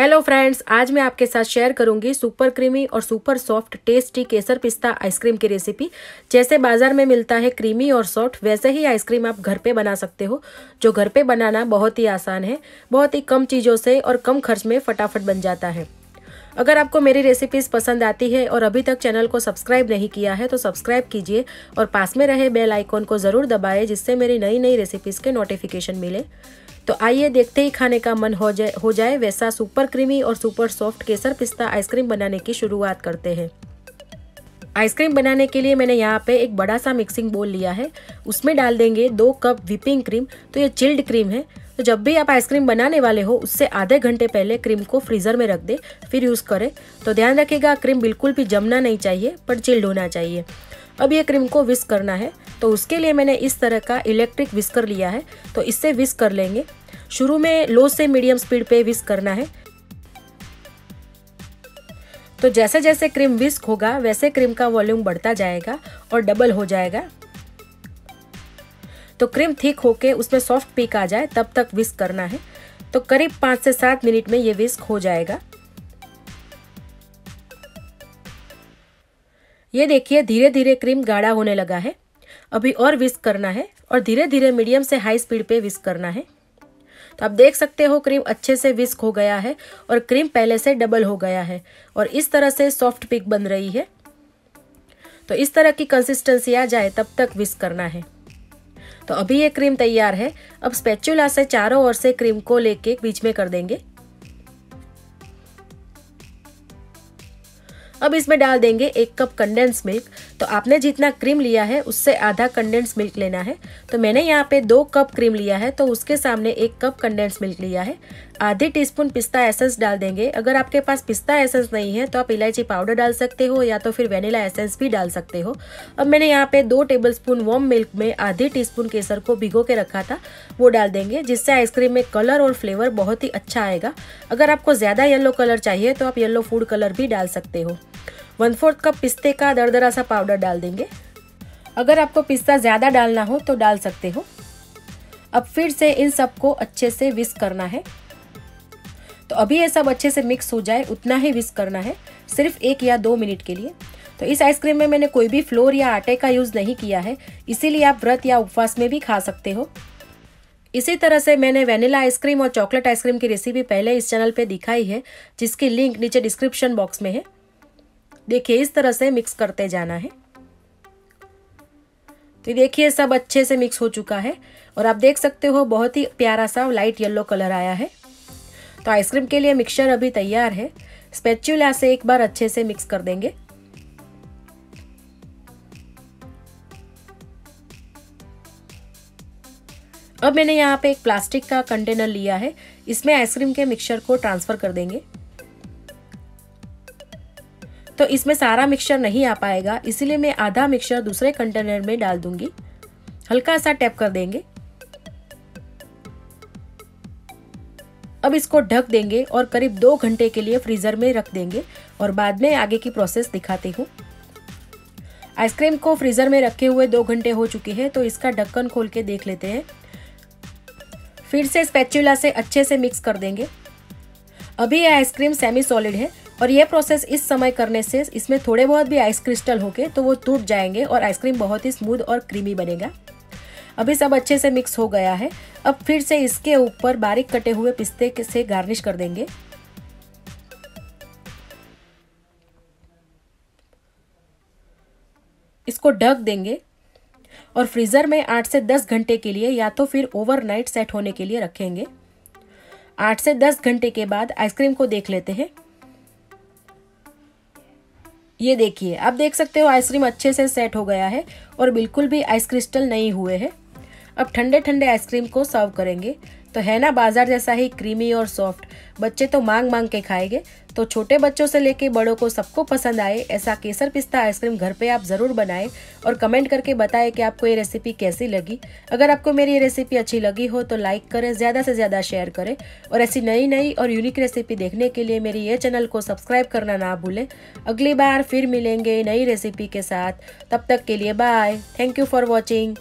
Hello friends आज मैं आपके साथ शेयर करूँगी सुपर क्रीमी और सुपर सॉफ्ट टेस्टी केसर पिस्ता आइसक्रीम की रेसिपी जैसे बाज़ार में मिलता है क्रीमी और सॉफ्ट वैसे ही आइसक्रीम आप घर पे बना सकते हो। जो घर पे बनाना बहुत ही आसान है, बहुत ही कम चीज़ों से और कम खर्च में फटाफट बन जाता है। अगर आपको मेरी रेसिपीज़ पसंद आती है और अभी तक चैनल को सब्सक्राइब नहीं किया है तो सब्सक्राइब कीजिए और पास में रहे बेल आइकॉन को ज़रूर दबाएँ, जिससे मेरी नई नई रेसिपीज़ के नोटिफिकेशन मिले। तो आइए देखते ही खाने का मन हो जाए हो जाए, वैसा सुपर क्रीमी और सुपर सॉफ्ट केसर पिस्ता आइसक्रीम बनाने की शुरुआत करते हैं। आइसक्रीम बनाने के लिए मैंने यहाँ पे एक बड़ा सा मिक्सिंग बोल लिया है। उसमें डाल देंगे दो कप विपिंग क्रीम तो ये चिल्ड क्रीम है। तो जब भी आप आइसक्रीम बनाने वाले हो, उससे आधे घंटे पहले क्रीम को फ्रीज़र में रख दे, फिर यूज़ करें। तो ध्यान रखिएगा क्रीम बिल्कुल भी जमना नहीं चाहिए, पर चिल्ड होना चाहिए। अब ये क्रीम को विस्क करना है। तो उसके लिए मैंने इस तरह का इलेक्ट्रिक विस्कर लिया है। तो इससे विस्क कर लेंगे। शुरू में लो से मीडियम स्पीड पे विस्क करना है। तो जैसे जैसे क्रीम विस्क होगा, वैसे क्रीम का वॉल्यूम बढ़ता जाएगा और डबल हो जाएगा। तो क्रीम थिक होके उसमें सॉफ्ट पीक आ जाए, तब तक विस्क करना है। तो करीब पाँच से सात मिनट में ये विस्क हो जाएगा। ये देखिए धीरे धीरे क्रीम गाढ़ा होने लगा है। अभी और विस्क करना है और धीरे धीरे मीडियम से हाई स्पीड पे विस्क करना है। तो आप देख सकते हो क्रीम अच्छे से विस्क हो गया है और क्रीम पहले से डबल हो गया है और इस तरह से सॉफ्ट पिक बन रही है। तो इस तरह की कंसिस्टेंसी आ जाए, तब तक विस्क करना है। तो अभी ये क्रीम तैयार है। अब स्पेचुला से चारों ओर से क्रीम को लेके बीच में कर देंगे। अब इसमें डाल देंगे एक कप कंडेंस मिल्क तो आपने जितना क्रीम लिया है, उससे आधा कंडेंस मिल्क लेना है। तो मैंने यहाँ पे दो कप क्रीम लिया है तो उसके सामने एक कप कंडेंस मिल्क लिया है। आधे टीस्पून पिस्ता एसेंस डाल देंगे। अगर आपके पास पिस्ता एसेंस नहीं है तो आप इलायची पाउडर डाल सकते हो, या तो फिर वेनिला एसेंस भी डाल सकते हो। अब मैंने यहाँ पे दो टेबल स्पून वॉम मिल्क में आधे टीस्पून केसर को भिगो के रखा था, वो डाल देंगे, जिससे आइसक्रीम में कलर और फ्लेवर बहुत ही अच्छा आएगा। अगर आपको ज़्यादा येलो कलर चाहिए तो आप येलो फ़ूड कलर भी डाल सकते हो। वन फोर्थ कप पिस्ते का दरदरा सा पाउडर डाल देंगे। अगर आपको पिस्ता ज़्यादा डालना हो तो डाल सकते हो। अब फिर से इन सबको अच्छे से विस्क करना है। तो अभी ये सब अच्छे से मिक्स हो जाए, उतना ही विस्क करना है, सिर्फ़ एक या दो मिनट के लिए। तो इस आइसक्रीम में मैंने कोई भी फ्लोर या आटे का यूज़ नहीं किया है, इसीलिए आप व्रत या उपवास में भी खा सकते हो। इसी तरह से मैंने वेनिला आइसक्रीम और चॉकलेट आइसक्रीम की रेसिपी पहले इस चैनल पे दिखाई है, जिसकी लिंक नीचे डिस्क्रिप्शन बॉक्स में है। देखिए, इस तरह से मिक्स करते जाना है। तो देखिए, सब अच्छे से मिक्स हो चुका है। और आप देख सकते हो, बहुत ही प्यारा सा लाइट येलो कलर आया है। तो आइसक्रीम के लिए मिक्सचर अभी तैयार है। स्पेचुला से एक बार अच्छे से मिक्स कर देंगे। अब मैंने यहाँ पे एक प्लास्टिक का कंटेनर लिया है। इसमें आइसक्रीम के मिक्सचर को ट्रांसफ़र कर देंगे। तो इसमें सारा मिक्सचर नहीं आ पाएगा, इसीलिए मैं आधा मिक्सचर दूसरे कंटेनर में डाल दूँगी। हल्का सा टैप कर देंगे। अब इसको ढक देंगे और करीब दो घंटे के लिए फ्रीजर में रख देंगे और बाद में आगे की प्रोसेस दिखाती हूँ। आइसक्रीम को फ्रीजर में रखे हुए दो घंटे हो चुके हैं तो इसका ढक्कन खोल के देख लेते हैं। फिर से स्पैचुला से अच्छे से मिक्स कर देंगे। अभी यह आइसक्रीम सेमी सॉलिड है और ये प्रोसेस इस समय करने से इसमें थोड़े बहुत भी आइस क्रिस्टल होके तो वो टूट जाएँगे और आइसक्रीम बहुत ही स्मूथ और क्रीमी बनेगा। अभी सब अच्छे से मिक्स हो गया है। अब फिर से इसके ऊपर बारीक कटे हुए पिस्ते से गार्निश कर देंगे। इसको ढक देंगे और फ्रीज़र में आठ से दस घंटे के लिए या तो फिर ओवरनाइट सेट होने के लिए रखेंगे। आठ से दस घंटे के बाद आइसक्रीम को देख लेते हैं। ये देखिए, आप देख सकते हो आइसक्रीम अच्छे से सेट हो गया है और बिल्कुल भी आइस क्रिस्टल नहीं हुए हैं। अब ठंडे ठंडे आइसक्रीम को सर्व करेंगे। तो है ना, बाज़ार जैसा ही क्रीमी और सॉफ्ट बच्चे तो मांग मांग के खाएँगे। तो छोटे बच्चों से लेके बड़ों को सबको पसंद आए ऐसा केसर पिस्ता आइसक्रीम घर पे आप ज़रूर बनाएँ और कमेंट करके बताएँ कि आपको ये रेसिपी कैसी लगी। अगर आपको मेरी ये रेसिपी अच्छी लगी हो तो लाइक करें, ज़्यादा से ज़्यादा शेयर करें और ऐसी नई नई और यूनिक रेसिपी देखने के लिए मेरी ये चैनल को सब्सक्राइब करना ना भूलें। अगली बार फिर मिलेंगे नई रेसिपी के साथ। तब तक के लिए bye thank you for watching